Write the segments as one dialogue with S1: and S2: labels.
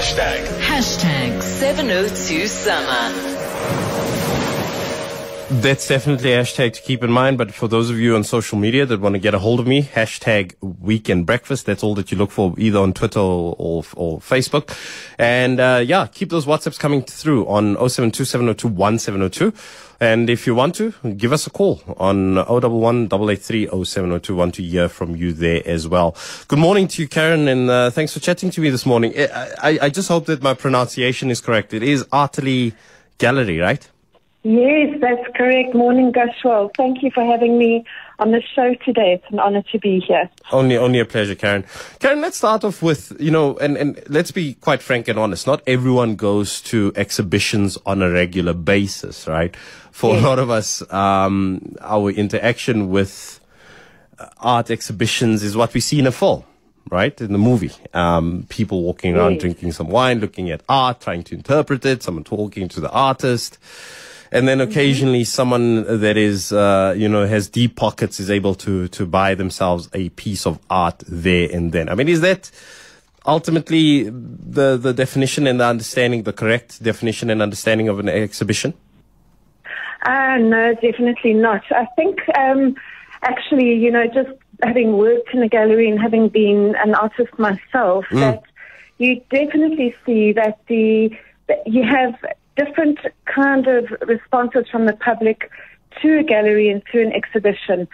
S1: Hashtag.
S2: Hashtag 702 Summer.
S3: That's definitely a hashtag to keep in mind. But for those of you on social media that want to get a hold of me, hashtag weekend breakfast. That's all that you look for either on Twitter or, or, or Facebook. And, uh, yeah, keep those WhatsApps coming through on 0727021702. And if you want to, give us a call on 011 883 0702 to hear from you there as well. Good morning to you, Karen, and uh, thanks for chatting to me this morning. I, I, I just hope that my pronunciation is correct. It is Artyli Gallery, right?
S4: Yes, that's correct. Morning, Gushwell. Thank you for having me on the show today. It's an honor to be here.
S3: Only, only a pleasure, Karen. Karen, let's start off with, you know, and, and let's be quite frank and honest. Not everyone goes to exhibitions on a regular basis, right? For yes. a lot of us, um, our interaction with art exhibitions is what we see in a film right? In the movie, um, people walking around yes. drinking some wine, looking at art, trying to interpret it, someone talking to the artist and then occasionally someone that is, uh, you know, has deep pockets is able to to buy themselves a piece of art there and then. I mean, is that ultimately the the definition and the understanding, the correct definition and understanding of an exhibition?
S4: Uh, no, definitely not. I think um, actually, you know, just having worked in a gallery and having been an artist myself, mm. that you definitely see that the that you have different kind of responses from the public to a gallery and to an exhibition.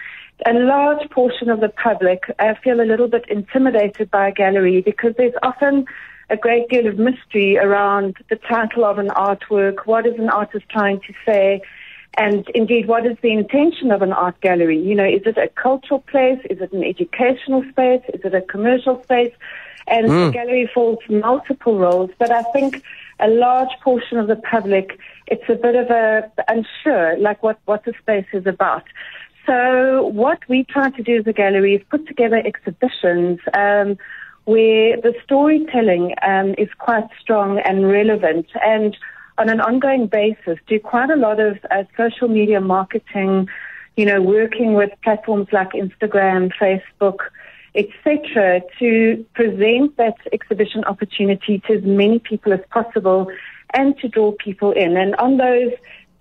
S4: A large portion of the public uh, feel a little bit intimidated by a gallery because there's often a great deal of mystery around the title of an artwork, what is an artist trying to say, and indeed, what is the intention of an art gallery? You know, is it a cultural place? Is it an educational space? Is it a commercial space? And mm. the gallery falls multiple roles, but I think a large portion of the public, it's a bit of a unsure, like what, what the space is about. So what we try to do as a gallery is put together exhibitions um, where the storytelling um, is quite strong and relevant and on an ongoing basis do quite a lot of uh, social media marketing, you know, working with platforms like Instagram, Facebook, etc., to present that exhibition opportunity to as many people as possible and to draw people in. And on those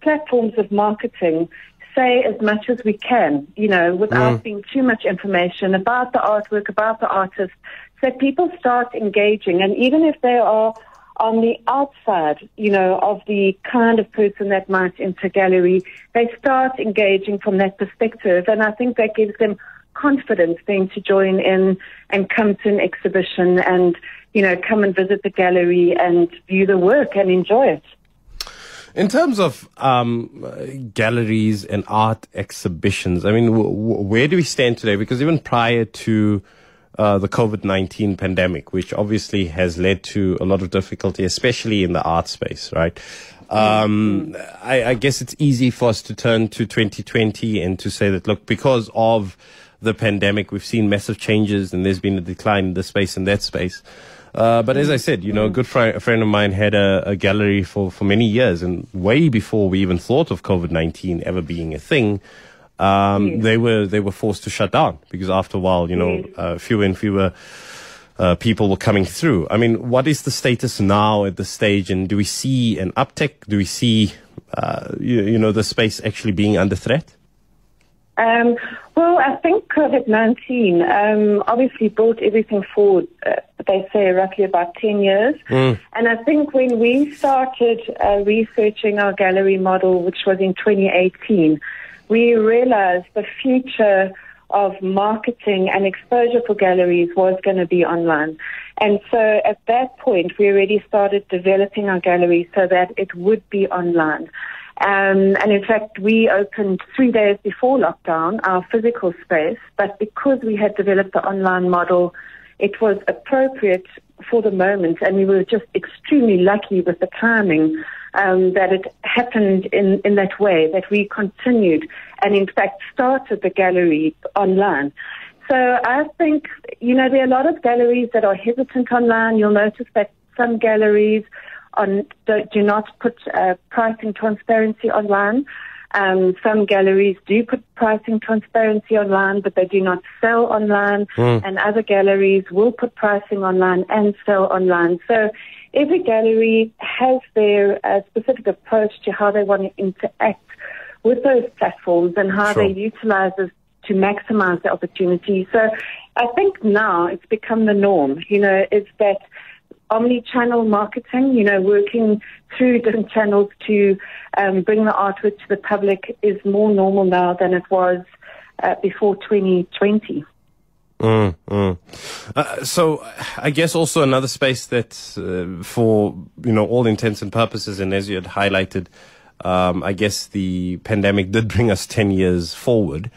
S4: platforms of marketing, say as much as we can, you know, without mm. being too much information about the artwork, about the artist, so people start engaging. And even if they are on the outside, you know, of the kind of person that might enter gallery, they start engaging from that perspective. And I think that gives them confidence then to join in and come to an exhibition and, you know, come and visit the gallery and view the work and enjoy it.
S3: In terms of um, galleries and art exhibitions, I mean, w- w- where do we stand today? Because even prior to uh, the COVID 19 pandemic, which obviously has led to a lot of difficulty, especially in the art space, right? Um, I, I, guess it's easy for us to turn to 2020 and to say that, look, because of the pandemic. We've seen massive changes and there's been a decline in this space and that space. Uh, but as I said, you know, a good fri- a friend of mine had a, a, gallery for, for many years, and way before we even thought of COVID nineteen ever being a thing, um, yes. they were they were forced to shut down because after a while, you know, uh, fewer and fewer uh, people were coming through. I mean, what is the status now at this stage, and do we see an uptick? Do we see, uh, you, you know, the space actually being under threat?
S4: Um, well, I think COVID 19 um, obviously brought everything forward, uh, they say roughly about 10 years. Mm. And I think when we started uh, researching our gallery model, which was in 2018, we realized the future of marketing and exposure for galleries was going to be online. And so at that point, we already started developing our gallery so that it would be online. Um, and in fact, we opened three days before lockdown our physical space, but because we had developed the online model, it was appropriate for the moment, and we were just extremely lucky with the timing um, that it happened in, in that way, that we continued and in fact started the gallery online. So I think, you know, there are a lot of galleries that are hesitant online. You'll notice that some galleries on, do, do not put uh, pricing transparency online. Um, some galleries do put pricing transparency online, but they do not sell online. And other galleries will put pricing online and sell online. So every gallery has their uh, specific approach to how they want to interact with those platforms and how
S3: Sure.
S4: they utilize this to maximize the opportunity. So I think now it's become the norm. You know, it's that omni-channel marketing, you know, working through different channels to um, bring the artwork to the public is more normal now than it was uh, before 2020.
S3: Mm, mm. Uh, so I guess also another space that, uh, for you know all intents and purposes, and as you had highlighted, um, I guess the pandemic did bring us ten years forward.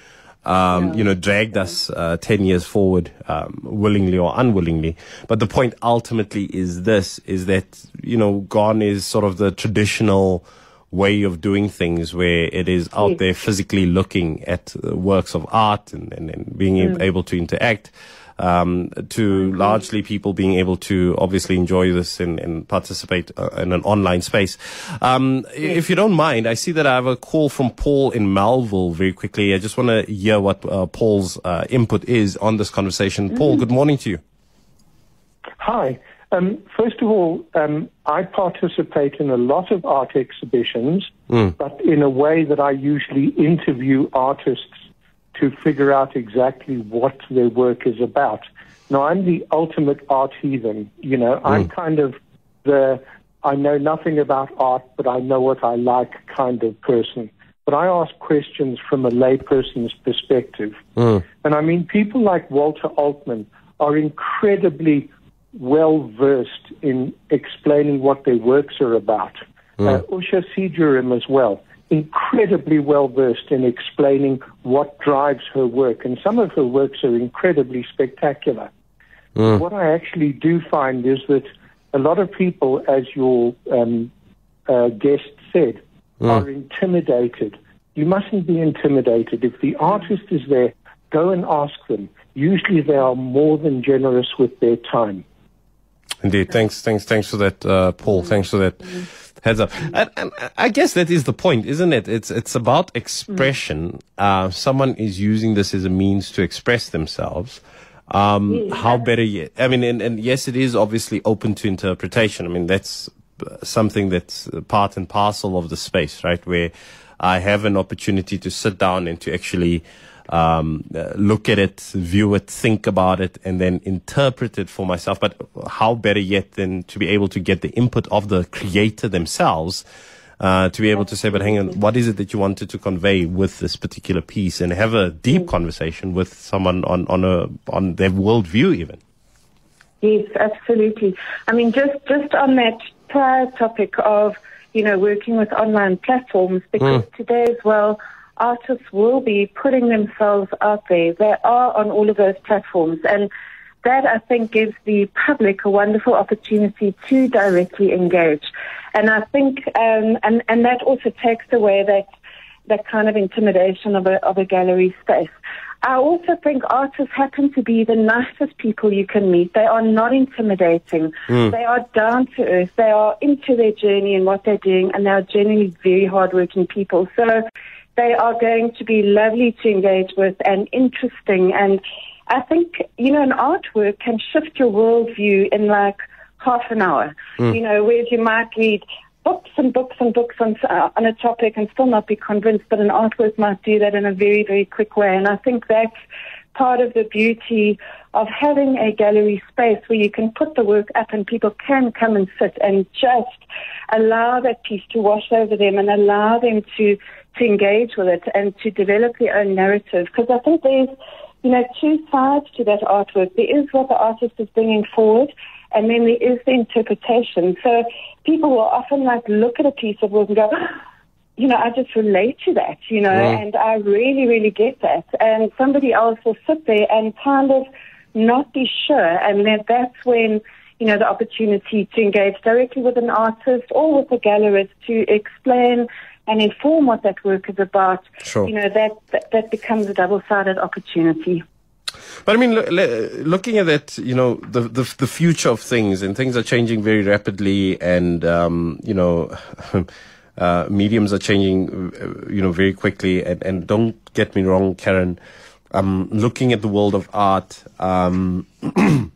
S3: Um, You know, dragged us uh, ten years forward, um, willingly or unwillingly. But the point ultimately is this: is that you know, gone is sort of the traditional way of doing things where it is out there physically looking at works of art and, and, and being ab- able to interact um, to largely people being able to obviously enjoy this and, and participate uh, in an online space. Um, If you don't mind, I see that I have a call from Paul in Melville very quickly. I just want to hear what uh, Paul's uh, input is on this conversation. Paul, good morning to you.
S1: Hi. Um, first of all, um, I participate in a lot of art exhibitions, but in a way that I usually interview artists to figure out exactly what their work is about. Now, I'm the ultimate art heathen. You know, I'm kind of the I know nothing about art, but I know what I like kind of person. But I ask questions from a layperson's perspective. And I mean, people like Walter Oltmann are incredibly well versed in explaining what their works are about. Uh, Usha Seejarim as well, incredibly well versed in explaining what drives her work. And some of her works are incredibly spectacular. What I actually do find is that a lot of people, as your um, uh, guest said, are intimidated. You mustn't be intimidated. If the artist is there, go and ask them. Usually they are more than generous with their time.
S3: Indeed. Thanks, thanks, thanks for that, uh, Paul. Thanks for that heads up. And, and I guess that is the point, isn't it? It's it's about expression. Uh, someone is using this as a means to express themselves. Um, how better yet? I mean, and, and yes, it is obviously open to interpretation. I mean, that's uh, something that's part and parcel of the space, right? Where I have an opportunity to sit down and to actually um, uh, look at it, view it, think about it, and then interpret it for myself. But how better yet than to be able to get the input of the creator themselves uh, to be able to say, but hang on, what is it that you wanted to convey with this particular piece, and have a deep conversation with someone on on a on their worldview, even.
S4: Yes, absolutely. I mean, just just on that prior topic of you know working with online platforms, because today as well, artists will be putting themselves out there. They are on all of those platforms, and that I think gives the public a wonderful opportunity to directly engage. And I think, um, and and that also takes away that that kind of intimidation of a of a gallery space. I also think artists happen to be the nicest people you can meet. They are not intimidating. They are down to earth. They are into their journey and what they're doing, and they are genuinely very hardworking people. So they are going to be lovely to engage with and interesting. And I think, you know, an artwork can shift your worldview in like half an hour. You know, whereas you might read books and books and books on, uh, on a topic and still not be convinced, but an artwork might do that in a very, very quick way. And I think that's part of the beauty of having a gallery space where you can put the work up and people can come and sit and just allow that piece to wash over them and allow them to, to engage with it and to develop their own narrative. Because I think there's, you know, two sides to that artwork. There is what the artist is bringing forward, and then there is the interpretation. So people will often like look at a piece of work and go, you know, I just relate to that, you know, and I really, really get that. And somebody else will sit there and kind of not be sure, and then that's when you know the opportunity to engage directly with an artist or with a gallerist to explain and inform what that work is about.
S3: Sure.
S4: You know that that, that becomes a double-sided opportunity.
S3: But I mean, looking at that, you know, the, the the future of things and things are changing very rapidly, and um, you know, Uh, mediums are changing, uh, you know, very quickly. And, and don't get me wrong, Karen. I'm looking at the world of art. Um,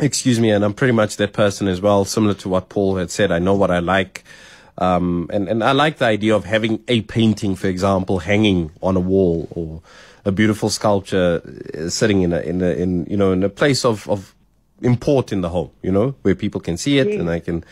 S3: excuse me, and I'm pretty much that person as well, similar to what Paul had said. I know what I like. Um, and, and I like the idea of having a painting, for example, hanging on a wall or a beautiful sculpture uh, sitting in a, in a, in, you know, in a place of, of import in the home, you know, where people can see it and I can,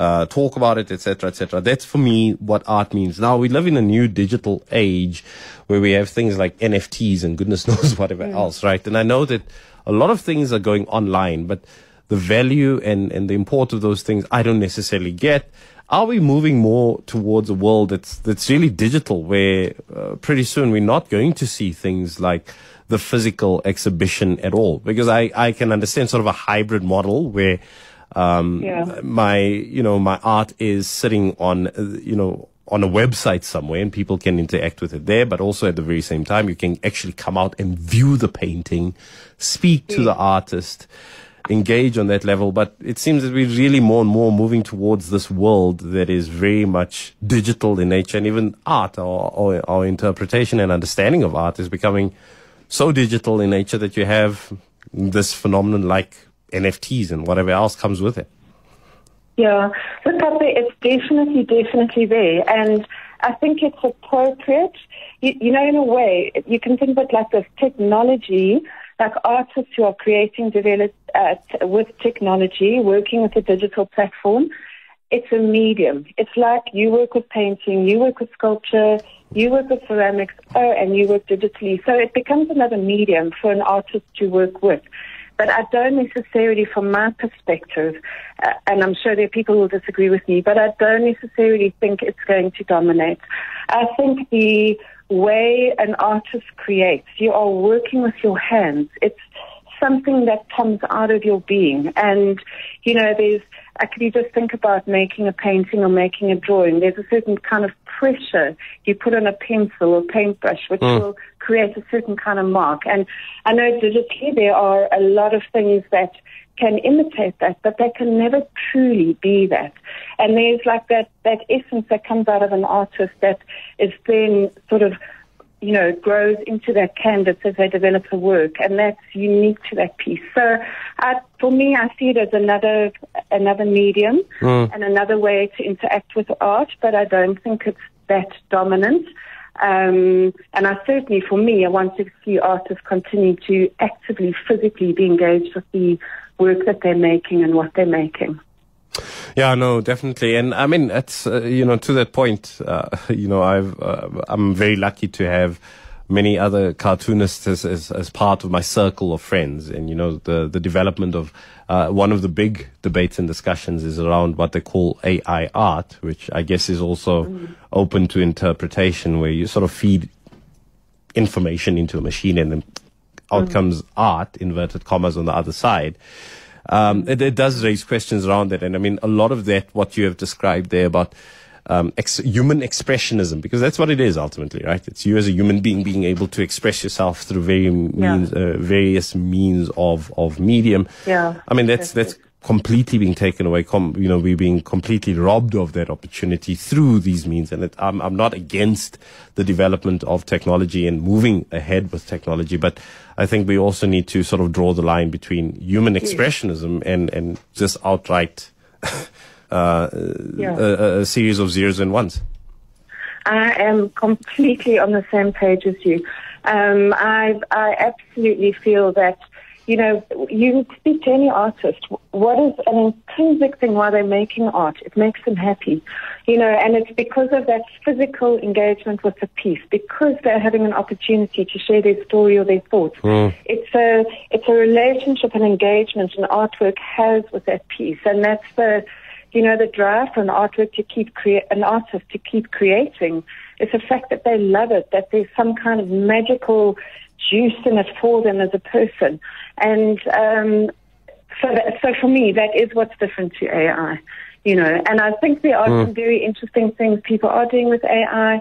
S3: uh, talk about it, etc., etc. That's for me what art means. Now we live in a new digital age where we have things like NFTs and goodness knows whatever mm. else, right? And I know that a lot of things are going online, but the value and, and the import of those things I don't necessarily get. Are we moving more towards a world that's that's really digital, where uh, pretty soon we're not going to see things like the physical exhibition at all? Because I, I can understand sort of a hybrid model where um, yeah. my you know my art is sitting on you know on a website somewhere and people can interact with it there, but also at the very same time, you can actually come out and view the painting, speak to the artist, engage on that level. But it seems that we're really more and more moving towards this world that is very much digital in nature and even art or, or our interpretation and understanding of art is becoming so digital in nature that you have this phenomenon like NFTs and whatever else comes with it.
S4: Yeah, look, it's definitely, definitely there. And I think it's appropriate. You, you, know, in a way, you can think of it like this technology, like artists who are creating develop, uh, with technology, working with a digital platform. It's a medium. It's like you work with painting, you work with sculpture, you work with ceramics, oh, and you work digitally. So it becomes another medium for an artist to work with. But I don't necessarily, from my perspective, uh, and I'm sure there are people who will disagree with me, but I don't necessarily think it's going to dominate. I think the way an artist creates, you are working with your hands. It's something that comes out of your being. And, you know, there's, actually just think about making a painting or making a drawing. There's a certain kind of pressure you put on a pencil or paintbrush, which mm. will create a certain kind of mark. And I know digitally there are a lot of things that can imitate that, but they can never truly be that. And there's like that, that essence that comes out of an artist that is then sort of you know, grows into that canvas as they develop the work, and that's unique to that piece. So, uh, for me, I see it as another another medium mm. and another way to interact with art, but I don't think it's that dominant. Um, and I certainly, for me, I want to see artists continue to actively, physically be engaged with the work that they're making and what they're making.
S3: Yeah, no, definitely, and I mean, it's uh, you know to that point, uh, you know, I've uh, I'm very lucky to have many other cartoonists as, as, as part of my circle of friends, and you know, the the development of uh, one of the big debates and discussions is around what they call AI art, which I guess is also mm. open to interpretation, where you sort of feed information into a machine and then out mm. comes art, inverted commas, on the other side. Um, it, it, does raise questions around that. And I mean, a lot of that, what you have described there about um, ex- human expressionism, because that's what it is ultimately, right? It's you as a human being being able to express yourself through very means, yeah. uh, various means of, of medium.
S4: Yeah. I
S3: mean, that's, that's, completely being taken away. Com- you know, we're being completely robbed of that opportunity through these means. And it, I'm, I'm not against the development of technology and moving ahead with technology, but I think we also need to sort of draw the line between human expressionism and, and just outright uh, yeah. a, a series of zeros and ones.
S4: I am completely on the same page as you. Um, I, I absolutely feel that you know, you speak to any artist, what is an intrinsic thing why they're making art? It makes them happy, you know, and it's because of that physical engagement with the piece, because they're having an opportunity to share their story or their thoughts. Mm. It's a, it's a relationship and engagement an artwork has with that piece, and that's the, you know, the drive for an artwork to keep create, an artist to keep creating. It's the fact that they love it, that there's some kind of magical juice in it for them as a person. And um, so, that, so for me, that is what's different to AI. You know, and I think there are mm. some very interesting things people are doing with AI,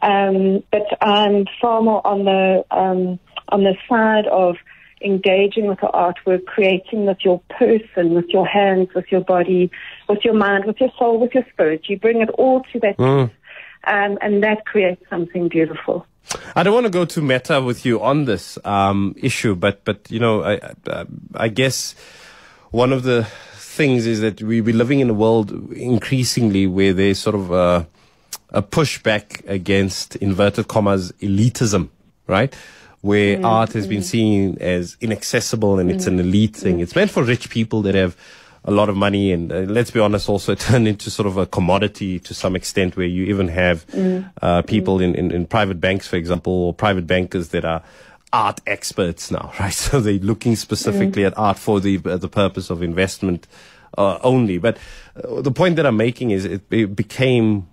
S4: um, but I'm far more on the um, on the side of engaging with the artwork, creating with your person, with your hands, with your body, with your mind, with your soul, with your spirit. You bring it all to that. Mm. Um, and that creates something beautiful.
S3: I don't want to go too meta with you on this um, issue, but but you know, I, I, I guess one of the things is that we, we're living in a world increasingly where there's sort of a, a pushback against inverted commas elitism, right? Where mm, art has mm. been seen as inaccessible and mm, it's an mm. elite thing. Mm. It's meant for rich people that have a lot of money and uh, let's be honest also turned into sort of a commodity to some extent where you even have mm. uh, people in, in, in private banks for example or private bankers that are art experts now right so they're looking specifically mm. at art for the uh, the purpose of investment uh, only but uh, the point that I'm making is it, it became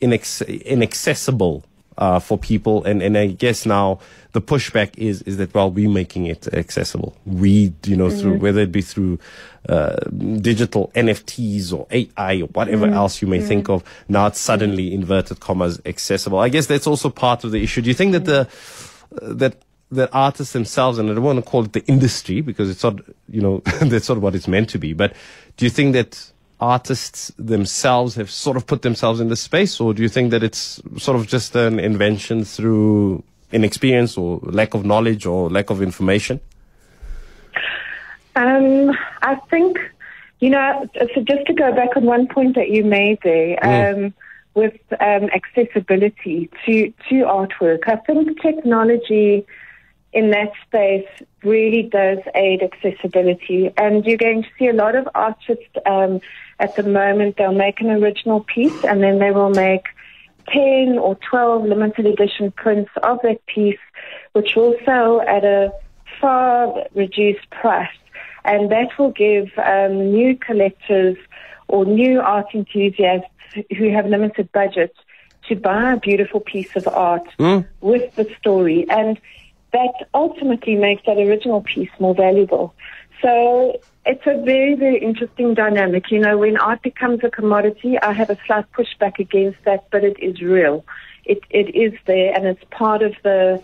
S3: inex- inaccessible uh, for people. And, and I guess now the pushback is, is that, well, we're making it accessible. We, you know, mm-hmm. through, whether it be through, uh, digital NFTs or AI or whatever mm-hmm. else you may mm-hmm. think of, now it's suddenly inverted commas accessible. I guess that's also part of the issue. Do you think that the, uh, that, that artists themselves, and I don't want to call it the industry because it's not, you know, that's not what it's meant to be, but do you think that artists themselves have sort of put themselves in this space, or do you think that it's sort of just an invention through inexperience or lack of knowledge or lack of information?
S4: Um, I think, you know, so just to go back on one point that you made there, mm. um, with um, accessibility to, to artwork, I think technology in that space really does aid accessibility. And you're going to see a lot of artists um, at the moment, they'll make an original piece and then they will make 10 or 12 limited edition prints of that piece, which will sell at a far reduced price. And that will give um, new collectors or new art enthusiasts who have limited budgets to buy a beautiful piece of art mm. with the story. And that ultimately makes that original piece more valuable. So it's a very, very interesting dynamic. You know, when art becomes a commodity, I have a slight pushback against that, but it is real. It, it is there, and it's part of the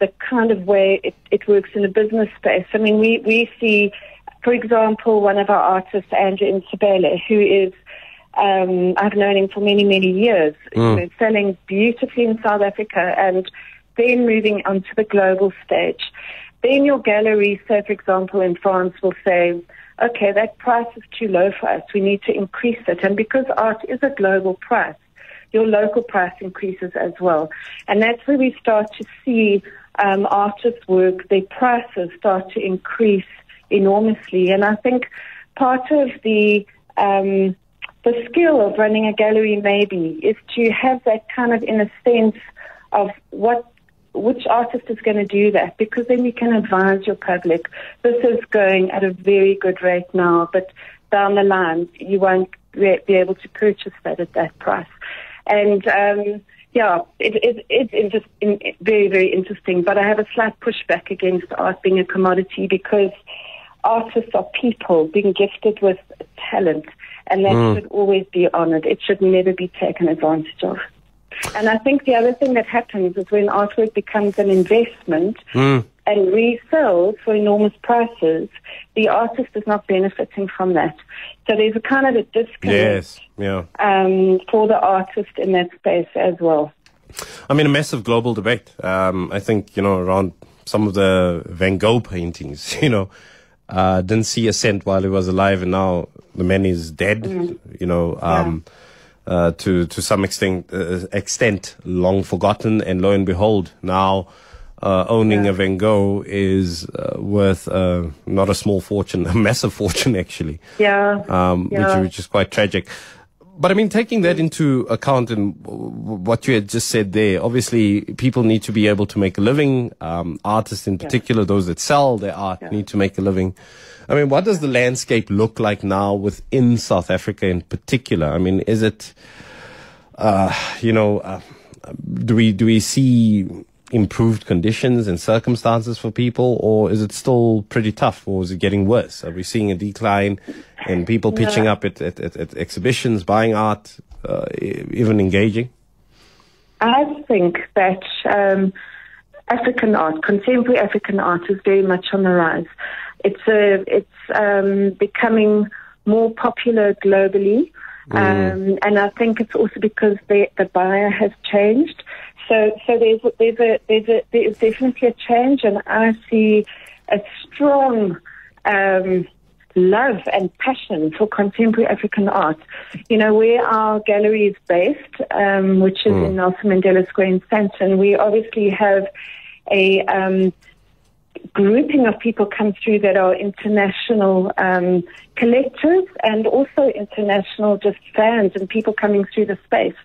S4: the kind of way it, it works in a business space. I mean, we, we see, for example, one of our artists, Andrew Ntshabele, who is um, I've known him for many, many years, mm. you know, selling beautifully in South Africa and then moving onto the global stage. Then your gallery, say for example in France, will say, okay, that price is too low for us. We need to increase it. And because art is a global price, your local price increases as well. And that's where we start to see um, artists' work, their prices start to increase enormously. And I think part of the um, the skill of running a gallery maybe is to have that kind of in a sense of what which artist is going to do that because then you can advise your public. This is going at a very good rate now, but down the line you won't be able to purchase that at that price. And um, yeah, it, it, it's just in, very, very interesting. But I have a slight pushback against art being a commodity because artists are people being gifted with talent, and that mm. should always be honored. It should never be taken advantage of. And I think the other thing that happens is when artwork becomes an investment mm. and resells for enormous prices, the artist is not benefiting from that. So there's a kind of a disconnect
S3: yes, yeah.
S4: um, for the artist in that space as well.
S3: I mean, a massive global debate. Um, I think, you know, around some of the Van Gogh paintings, you know, uh, didn't see a cent while he was alive, and now the man is dead. Mm. You know, um, yeah uh, to to some extent uh, extent long forgotten, and lo and behold, now uh, owning yeah. a Van Gogh is uh, worth uh, not a small fortune, a massive fortune actually.
S4: Yeah.
S3: Um, yeah. Which, which is quite tragic. But I mean, taking that into account and what you had just said there, obviously people need to be able to make a living. Um, artists in particular, yeah. those that sell their art, yeah. need to make a living. I mean, what does the landscape look like now within South Africa in particular? I mean, is it, uh, you know, uh, do we do we see improved conditions and circumstances for people, or is it still pretty tough, or is it getting worse? Are we seeing a decline in people pitching up at, at, at, at exhibitions, buying art, uh, even engaging?
S4: I think that um, African art, contemporary African art, is very much on the rise. It's a, it's um, becoming more popular globally. Mm. Um, and I think it's also because the, the buyer has changed. So, so there's, there's a, there's a, there's definitely a change and I see a strong, um, love and passion for contemporary African art. You know, where our gallery is based, um, which is mm. in Nelson Mandela Square in Sandton, we obviously have a um, grouping of people come through that are international um, collectors and also international just fans and people coming through the space.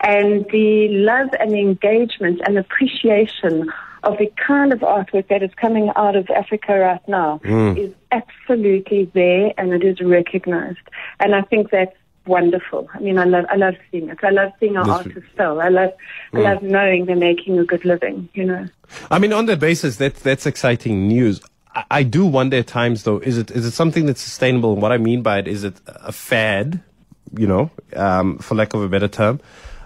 S4: And the love and the engagement and appreciation of the kind of artwork that is coming out of Africa right now mm. is absolutely there and it is recognized. And I think that's wonderful. I mean, I love, I love seeing it. I love seeing our That's artists sell. I love, mm. I love knowing they're making a good living. You know.
S3: I mean, on that basis, that's that's exciting news. I, I do wonder at times, though, is it is it something that's sustainable? And what I mean by it is it a fad, you know, um, for lack of a better term.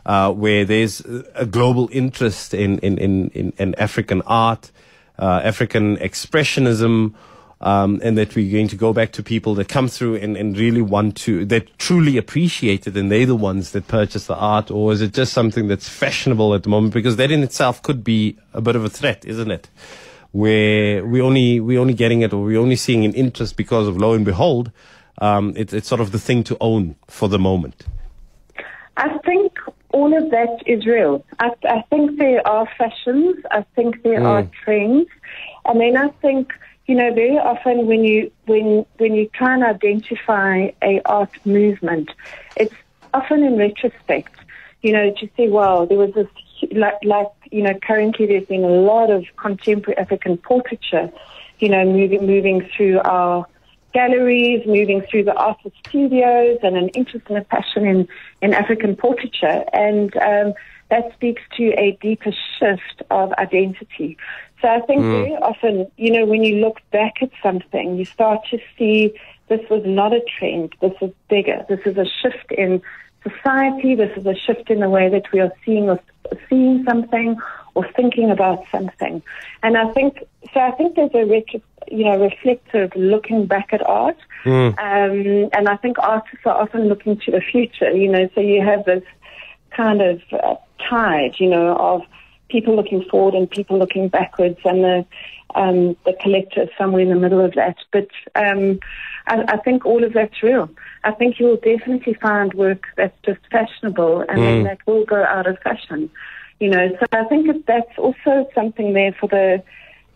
S3: Uh, where there's a global interest in, in, in, in, in African art, uh, African expressionism, um, and that we're going to go back to people that come through and, and really want to, that truly appreciate it and they're the ones that purchase the art? Or is it just something that's fashionable at the moment? Because that in itself could be a bit of a threat, isn't it? Where we only, we're only getting it or we're only seeing an interest because of lo and behold, um, it, it's sort of the thing to own for the moment.
S4: I think all of that is real. I, I think there are fashions. I think there mm. are trends. And then I think you know, very often when you when when you try and identify a art movement, it's often in retrospect. You know, to say, wow, there was this like like you know, currently there's been a lot of contemporary African portraiture, you know, moving moving through our galleries, moving through the artist studios, and an interest and a passion in in African portraiture, and um, that speaks to a deeper shift of identity. So I think mm. very often, you know, when you look back at something, you start to see this was not a trend. This is bigger. This is a shift in society. This is a shift in the way that we are seeing or seeing something or thinking about something. And I think so. I think there's a retro, you know reflective looking back at art, mm. um, and I think artists are often looking to the future. You know, so you have this kind of uh, tide, you know, of people looking forward and people looking backwards, and the um, the collector somewhere in the middle of that. But um, I, I, think all of that's real. I think you will definitely find work that's just fashionable, and mm. then that will go out of fashion. You know, so I think that's also something there for the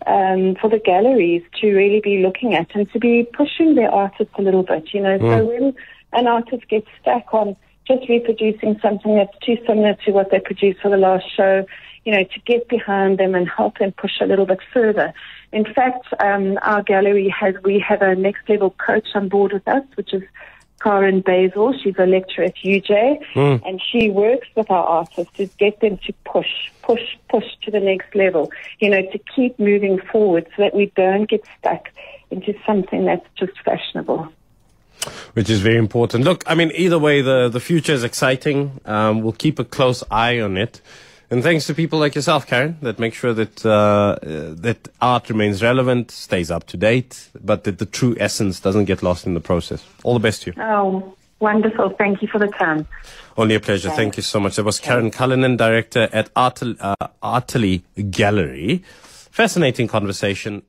S4: um, for the galleries to really be looking at and to be pushing their artists a little bit. You know, mm. so when an artist gets stuck on just reproducing something that's too similar to what they produced for the last show, you know, to get behind them and help them push a little bit further. In fact, um, our gallery has, we have a next level coach on board with us, which is Karen Basil. She's a lecturer at UJ, mm. and she works with our artists to get them to push, push, push to the next level, you know, to keep moving forward so that we don't get stuck into something that's just fashionable
S3: which is very important. Look, I mean, either way, the, the future is exciting. Um, we'll keep a close eye on it. And thanks to people like yourself, Karen, that make sure that uh, that art remains relevant, stays up to date, but that the true essence doesn't get lost in the process. All the best to you.
S4: Oh, wonderful. Thank you for the time.
S3: Only a pleasure. Thank, Thank you so much. That was Karen Cullinan, director at Artel, uh, Artyli Gallery. Fascinating conversation.